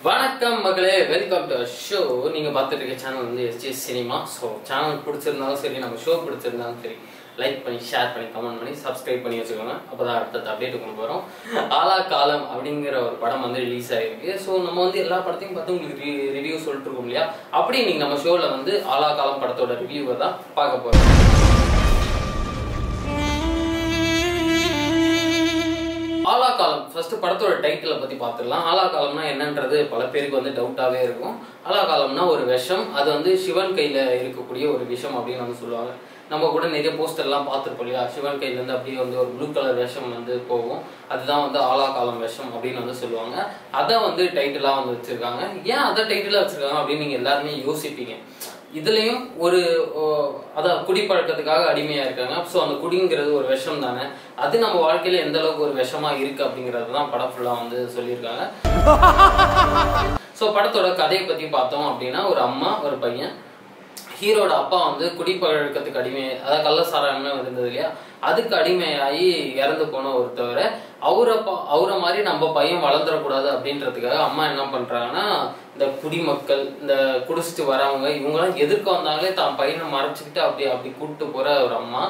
வணக்கம் மகளே welcome to show நீங்கள் பார்த்துட்டு இருக்க சேனல் வந்து எஸ்ஜிஎஸ் சினிமா ஸோ சேனல் பிடிச்சிருந்தாலும் சரி நம்ம ஷோ பிடிச்சிருந்தாலும் சரி லைக் பண்ணி ஷேர் பண்ணி கமெண்ட் பண்ணி சப்ஸ்கிரைப் பண்ணி வச்சுக்கோங்க. அப்பதான் அடுத்த அப்டேட் கொண்டு வரோம். ஆலா காலம் அப்படிங்கிற ஒரு படம் வந்து ரிலீஸ் ஆகிருக்கு ஸோ நம்ம வந்து எல்லா படத்தையும் பார்த்து உங்களுக்கு ரிவ்யூ சொல்லிட்டு இருக்கோம் இல்லையா? அப்படி நீங்கள் நம்ம ஷோவில் வந்து ஆலா காலம் படத்தோட ரிவ்யூவை தான் பார்க்க போகிறோம் காலம் ஃபர்ஸ்ட் படத்தோட டைட்டிலை பத்தி பார்த்துடலாம். ஆலா காலம்னா என்னன்றது பல பேருக்கு வந்து டவுட்டாவே இருக்கும். ஆலா காலம்னா ஒரு விஷம். அது வந்து சிவன் கையில இருக்கக்கூடிய ஒரு விஷம் அப்படின்னு வந்து சொல்லுவாங்க. நம்ம கூட நிறைய போஸ்டர்லாம் பார்த்துருப்போம் இல்லையா? சிவன் கையில இருந்து அப்படியே வந்து ஒரு ப்ளூ கலர் விஷம் வந்து போகும். அதுதான் வந்து ஆலா காலம் விஷம் அப்படின்னு வந்து சொல்லுவாங்க. அதை வந்து டைட்டிலா வந்து வச்சிருக்காங்க. ஏன் அதை டைட்டிலா வச்சிருக்காங்க அப்படின்னு நீங்க எல்லாருமே யோசிப்பீங்க. இதுலயும் ஒரு அதான் குடிப்பழக்கத்துக்காக அடிமையா இருக்காங்க. ஸோ அந்த குடிங்கிறது ஒரு விஷம் தானே அது நம்ம வாழ்க்கையில எந்த அளவுக்கு ஒரு விஷமா இருக்கு அப்படிங்கறது தான் படம் ஃபுல்லா வந்து சொல்லியிருக்காங்க. ஸோ படத்தோட கதையை பத்தி பார்த்தோம் அப்படின்னா ஒரு அம்மா ஒரு பையன் ஹீரோட அப்பா வந்து குடிப்பழக்கத்துக்கு அடிமை அதாவது கள்ளசாராயம்னு இருந்தது இல்லையா? அதுக்கு அடிமையாகி இறந்து போன ஒருத்தவரை அவரை அவரை மாதிரி நம்ம பையன் வளர்ந்துடக்கூடாது அப்படின்றதுக்காக அம்மா என்ன பண்றாங்கன்னா இந்த குடிமக்கள் இந்த குடிச்சிட்டு வரவங்க இவங்கெல்லாம் எதிர்க்க வந்தாலே தான் பையனை மறைச்சிக்கிட்டு அப்படி அப்படி கூப்பிட்டு போற ஒரு அம்மா.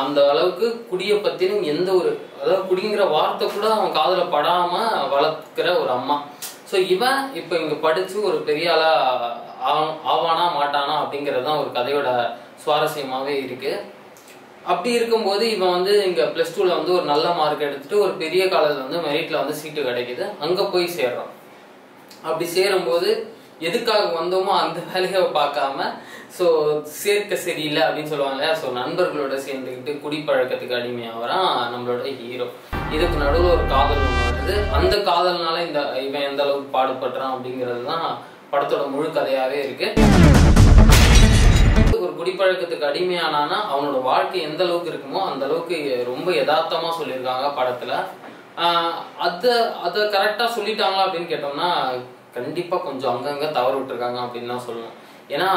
அந்த அளவுக்கு குடியை பற்றினும் எந்த ஒரு அதாவது குடிங்கிற வார்த்தை கூட அவன் காதில் படாமல் வளர்க்கிற ஒரு அம்மா. ஸோ இவன் இப்போ இங்கே படிச்சு ஒரு பெரிய ஆளாக ஆவானா மாட்டான் அப்படிங்கிறது தான் ஒரு கதையோட சுவாரஸ்யமாவே இருக்கு. அப்படி இருக்கும்போது இவன் வந்து இங்க பிளஸ் டூல வந்து ஒரு நல்ல மார்க் எடுத்துட்டு ஒரு பெரிய காலேஜில் வந்து மெரிட்டில் வந்து சீட்டு கிடைக்குது. அங்க போய் சேர்றான். அப்படி சேரும்போது எதுக்காக வந்தோமோ அந்த வேலையை பார்க்காம ஸோ சேர்க்க சரியில்லை அப்படின்னு சொல்லுவாங்க இல்லையா? ஸோ நண்பர்களோட சேர்ந்துக்கிட்டு குடிப்பழக்கத்துக்கு அடிமையாகிறான் நம்மளோட ஹீரோ இதுக்கு நடுவில் ஒரு காதல் ஒன்று வருது. அந்த காதல்னால இந்த இவன் எந்த அளவுக்கு பாடுபடுறான் அப்படிங்கிறது தான் படத்தோட முழு கதையாவே இருக்கு. ஒரு குடிப்பழக்கத்துக்கு அடிமையானானா அவனோட வாழ்க்கை எந்த அளவுக்கு இருக்குமோ அந்த அளவுக்கு ரொம்ப யதார்த்தமா சொல்லியிருக்காங்க படத்துல. அதை அதை கரெக்டாக கரெக்டா சொல்லிட்டாங்களா அப்படின்னு கேட்டோம்னா கண்டிப்பா கொஞ்சம் அங்கங்க தவறு விட்டுருக்காங்க அப்படின்னு தான் சொல்லணும். ஏன்னா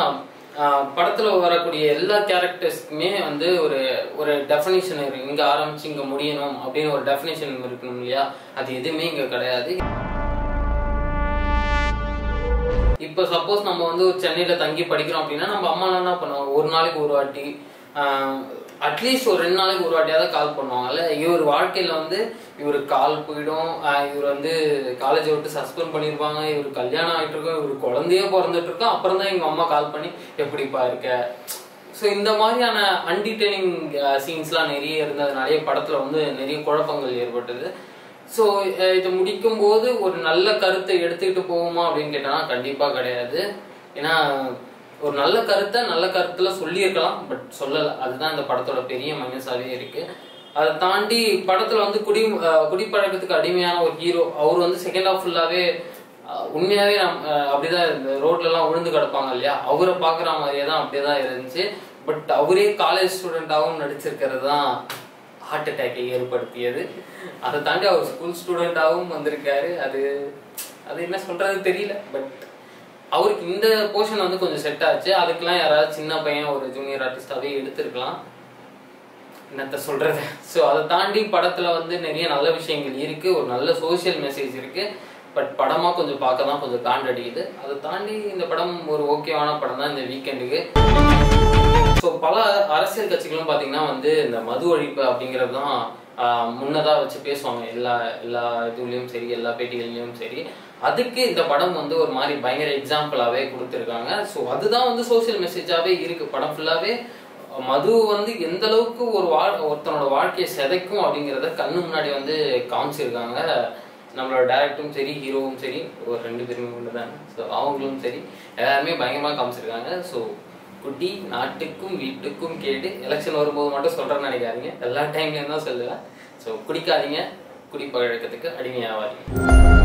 படத்தில் படத்துல வரக்கூடிய எல்லா கேரக்டர்ஸ்க்குமே வந்து ஒரு ஒரு டெஃபினேஷன் இருக்கு. இங்க ஆரம்பிச்சு இங்க முடியணும் அப்படின்னு ஒரு டெஃபினேஷன் இருக்கணும் இல்லையா? அது எதுவுமே இங்க கிடையாது. இப்போ சப்போஸ் நம்ம வந்து சென்னையில் தங்கி படிக்கிறோம் அப்படின்னா நம்ம அம்மா என்ன பண்ணுவோம் ஒரு நாளைக்கு ஒரு வாட்டி அட்லீஸ்ட் ஒரு ரெண்டு நாளைக்கு ஒரு வாட்டியாவது கால் பண்ணுவாங்கல்ல? இவர் வாழ்க்கையில் வந்து இவருக்கு கால் போயிடும். இவர் வந்து காலேஜை விட்டு சஸ்பெண்ட் பண்ணியிருப்பாங்க இவர் கல்யாணம் ஆகிட்டு இருக்கோம். இவர் குழந்தையே பிறந்துட்டு இருக்கோம். அப்புறம் தான் எங்கள் அம்மா கால் பண்ணி எப்படிப்பா இருக்க? ஸோ இந்த மாதிரியான அன்டிடெய்னிங் சீன்ஸ்லாம் நிறைய இருந்ததுனாலே படத்தில் வந்து நிறைய குழப்பங்கள் ஏற்பட்டது. ஸோ eh, இதை முடிக்கும் போது ஒரு நல்ல கருத்தை எடுத்துக்கிட்டு போகுமா அப்படின்னு கேட்டால் கண்டிப்பாக கிடையாது. ஏன்னா ஒரு நல்ல கருத்தை நல்ல கருத்தில் சொல்லியிருக்கலாம் பட் சொல்லலை. அதுதான் இந்த படத்தோட பெரிய மைனஸாவே இருக்குது அதை தாண்டி படத்தில் வந்து குடி குடிப்பழக்கத்துக்கு அடிமையான ஒரு ஹீரோ அவர் வந்து செகண்ட் ஹாஃப் ஃபுல்லாகவே உண்மையாகவே நம் அப்படிதான் இந்த ரோட்லலாம் விழுந்து கிடப்பாங்க இல்லையா? அவரை பார்க்குற மாதிரியே தான் அப்படியே தான் இருந்துச்சு. பட் அவரே காலேஜ் ஸ்டூடெண்ட்டாகவும் நடிச்சிருக்கிறது தான் ஹார்ட் அட்டாக்கை ஏற்படுத்தியது. அதை தாண்டி அவர் ஸ்கூல் ஸ்டூடெண்டாகவும் வந்திருக்காரு. அது அது என்ன சொல்றது தெரியல. பட் அவருக்கு இந்த போர்ஷன் வந்து கொஞ்சம் செட் ஆச்சு. அதுக்கெல்லாம் யாராவது சின்ன பையன் ஒரு ஜூனியர் ஆர்டிஸ்டாவே எடுத்திருக்கலாம். என்னத்த சொல்றது? ஸோ அதை தாண்டி படத்துல வந்து நிறைய நல்ல விஷயங்கள் இருக்கு. ஒரு நல்ல சோஷியல் மெசேஜ் இருக்கு. பட் படமா கொஞ்சம் பார்க்க தான் கொஞ்சம் காண்டடிக்குது. அதை தாண்டி இந்த படம் ஒரு ஓகேவான படம் தான் இந்த வீக்கெண்டுக்கு அரசியல் கட்சிகளும் பார்த்தீங்கன்னா வந்து இந்த மது ஒழிப்பு அப்படிங்கிறது தான் முன்னதாக வச்சு பேசுவாங்க. எல்லா எல்லா இதுலேயும் சரி எல்லா பேட்டிகள்லையும் சரி. அதுக்கு இந்த படம் வந்து ஒரு மாதிரி பயங்கர எக்ஸாம்பிளாகவே கொடுத்துருக்காங்க. ஸோ அதுதான் வந்து சோசியல் மெசேஜாகவே இருக்கு. படம் ஃபுல்லாகவே மது வந்து எந்த அளவுக்கு ஒரு வாழ் ஒருத்தனோட வாழ்க்கையை சிதைக்கும் அப்படிங்கிறத கண்ணு முன்னாடி வந்து காமிச்சிருக்காங்க. நம்மளோட டேரக்டரும் சரி ஹீரோவும் சரி ஒரு ரெண்டு பேருமே ஒன்று தான் ஸோ அவங்களும் சரி எல்லாருமே பயங்கரமாக காமிச்சிருக்காங்க. ஸோ குட்டி நாட்டுக்கும் வீட்டுக்கும் கேடு. எலெக்ஷன் வரும்போது மட்டும் சொல்கிறேன்னு நினைக்காதீங்க. எல்லா டைம்லேயும் தான் சொல்லுவேன். ஸோ குடிக்காதீங்க. குடி பழக்கத்துக்கு அடிமையாவாதீங்க.